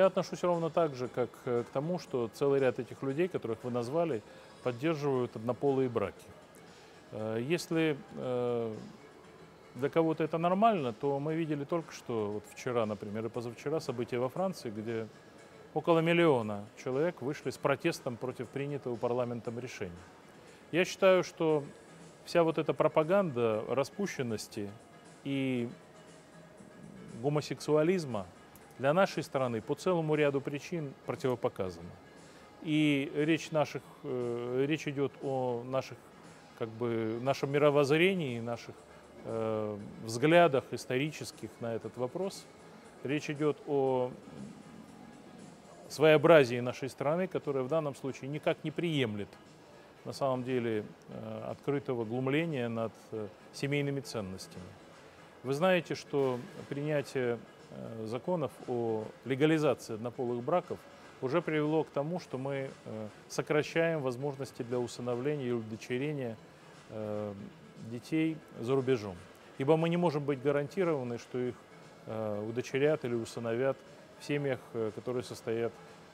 Я отношусь ровно так же, как э, к тому, что целый ряд этих людей, которых вы назвали, поддерживают однополые браки. Э, Если э, для кого-то это нормально, то мы видели только что, вот вчера, например, и позавчера события во Франции, где около миллиона человек вышли с протестом против принятого парламентом решения. Я считаю, что вся вот эта пропаганда распущенности и гомосексуализма для нашей страны по целому ряду причин противопоказана. И речь, наших, э, речь идет о наших, как бы, нашем мировоззрении, наших э, взглядах исторических на этот вопрос. Речь идет о своеобразии нашей страны, которая в данном случае никак не приемлет на самом деле э, открытого глумления над э, семейными ценностями. Вы знаете, что принятие законов о легализации однополых браков уже привело к тому, что мы э, сокращаем возможности для усыновления и удочерения э, детей за рубежом. Ибо мы не можем быть гарантированы, что их э, удочерят или усыновят в семьях, э, которые состоят,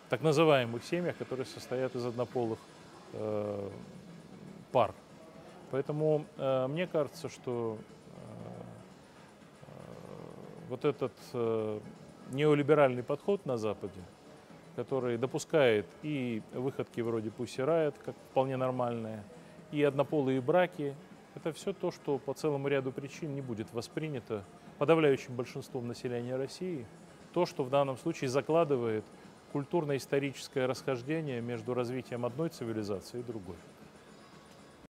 так называемых семьях, которые состоят из однополых э, пар. Поэтому э, мне кажется, что э, вот этот э, неолиберальный подход на Западе, который допускает и выходки вроде Pussy Riot, как вполне нормальные, и однополые браки, это все то, что по целому ряду причин не будет воспринято подавляющим большинством населения России, то, что в данном случае закладывает культурно-историческое расхождение между развитием одной цивилизации и другой.